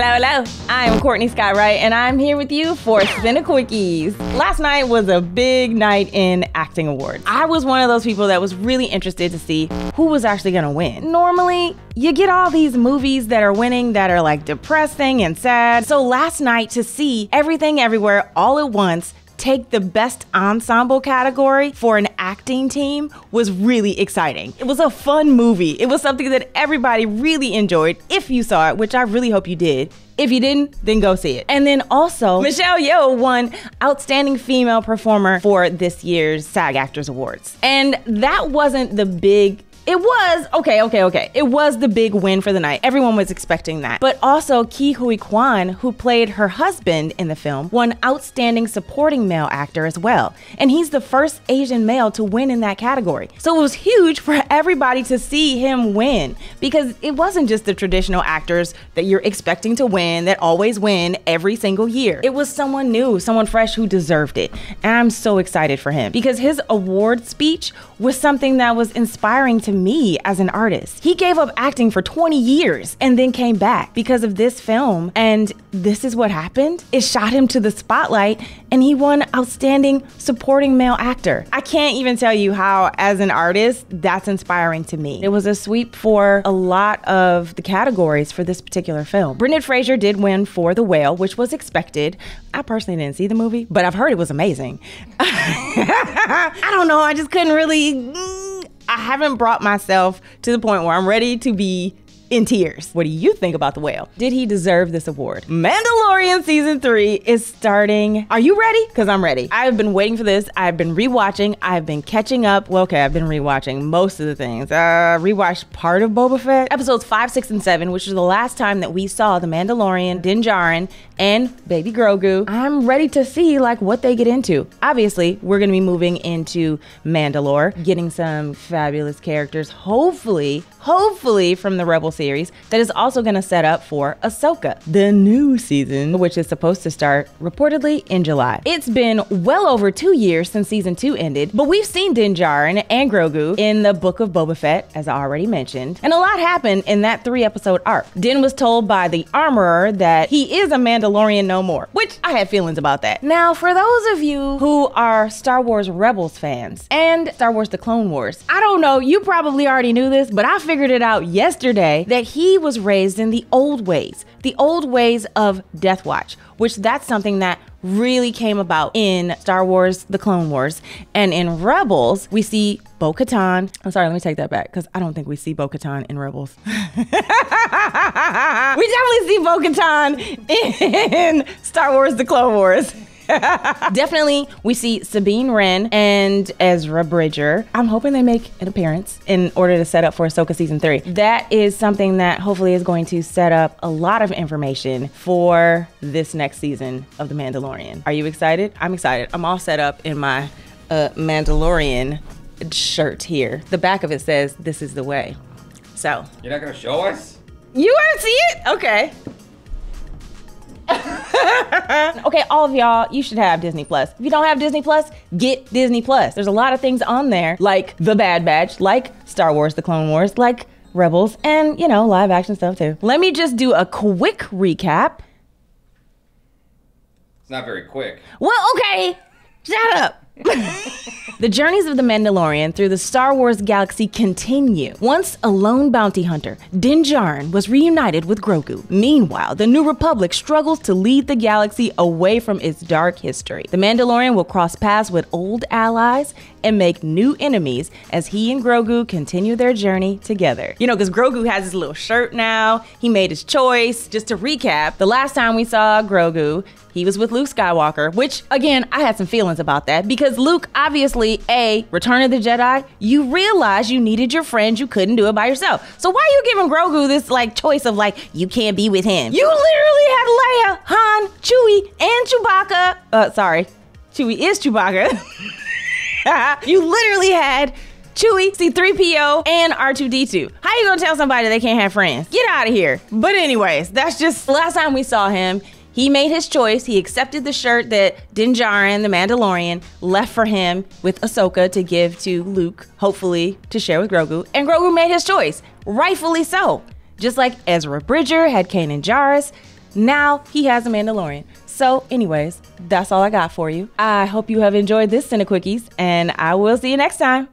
Hello, hello. I'm Courtney Scott Wright, and I'm here with you for Cine Quickies. Last night was a big night in acting awards. I was one of those people that was really interested to see who was actually gonna win. Normally, you get all these movies that are winning that are like depressing and sad. So last night to see everything everywhere all at once take the best ensemble category for an acting team was really exciting. It was a fun movie. It was something that everybody really enjoyed if you saw it, which I really hope you did. If you didn't, then go see it. And then also, Michelle Yeoh won Outstanding Female Performer for this year's SAG Actors Awards. And that wasn't the big it was okay, okay, okay. It was the big win for the night. Everyone was expecting that. But also, Ke Huy Quan, who played her husband in the film, won Outstanding Supporting Male Actor as well. And he's the first Asian male to win in that category. So it was huge for everybody to see him win because it wasn't just the traditional actors that you're expecting to win that always win every single year. It was someone new, someone fresh who deserved it. And I'm so excited for him because his award speech was something that was inspiring to me as an artist. He gave up acting for 20 years and then came back because of this film. And this is what happened. It shot him to the spotlight and he won Outstanding Supporting Male Actor. I can't even tell you how, as an artist, that's inspiring to me. It was a sweep for a lot of the categories for this particular film. Brendan Fraser did win for The Whale, which was expected. I personally didn't see the movie, but I've heard it was amazing. I don't know, I just couldn't really. I haven't brought myself to the point where I'm ready to be in tears. What do you think about the whale? Did he deserve this award? Mandalorian season three is starting. Are you ready? Because I'm ready. I've been waiting for this. I've been rewatching. I've been catching up. Well, okay, I've been rewatching most of the things. Uh, rewatched part of Boba Fett, episodes five, six, and seven, which is the last time that we saw the Mandalorian, Din Djarin, and Baby Grogu. I'm ready to see like what they get into. Obviously, we're gonna be moving into Mandalore, getting some fabulous characters. Hopefully, hopefully from the Rebel series that is also going to set up for Ahsoka, the new season, which is supposed to start reportedly in July. It's been well over two years since season two ended, but we've seen Din Djarin and Grogu in the Book of Boba Fett, as I already mentioned, and a lot happened in that three episode arc. Din was told by the armorer that he is a Mandalorian no more, which I had feelings about that. Now, for those of you who are Star Wars Rebels fans and Star Wars The Clone Wars, I don't know, you probably already knew this, but I figured it out yesterday that he was raised in the old ways, the old ways of Death Watch, which that's something that really came about in Star Wars The Clone Wars. And in Rebels, we see Bo Katan. I'm sorry, let me take that back because I don't think we see Bo Katan in Rebels. we definitely see Bo Katan in Star Wars The Clone Wars. Definitely, we see Sabine Wren and Ezra Bridger. I'm hoping they make an appearance in order to set up for Ahsoka season three. That is something that hopefully is going to set up a lot of information for this next season of The Mandalorian. Are you excited? I'm excited. I'm all set up in my uh, Mandalorian shirt here. The back of it says, This is the way. So, You're not gonna show us? you want to see it? Okay. okay, all of y'all, you should have Disney Plus. If you don't have Disney Plus, get Disney Plus. There's a lot of things on there, like The Bad Batch, like Star Wars The Clone Wars, like Rebels, and, you know, live action stuff too. Let me just do a quick recap. It's not very quick. Well, okay, shut up. the journeys of the Mandalorian through the Star Wars galaxy continue. Once a lone bounty hunter, Din Djarin was reunited with Grogu. Meanwhile, the New Republic struggles to lead the galaxy away from its dark history. The Mandalorian will cross paths with old allies and make new enemies as he and Grogu continue their journey together. You know, because Grogu has his little shirt now. He made his choice. Just to recap, the last time we saw Grogu, he was with Luke Skywalker, which again, I had some feelings about that because Luke, obviously, A, Return of the Jedi, you realize you needed your friends, you couldn't do it by yourself. So why are you giving Grogu this like choice of like, you can't be with him? You literally had Leia, Han, Chewie, and Chewbacca. Uh, sorry, Chewie is Chewbacca. you literally had Chewie, C3PO, and R2D2. How you gonna tell somebody they can't have friends? Get out of here. But anyways, that's just last time we saw him. He made his choice. He accepted the shirt that Din Djarin, the Mandalorian, left for him with Ahsoka to give to Luke, hopefully to share with Grogu. And Grogu made his choice, rightfully so. Just like Ezra Bridger had Kanan Jarrus, Now he has a Mandalorian. So, anyways, that's all I got for you. I hope you have enjoyed this Cinequickies, and I will see you next time.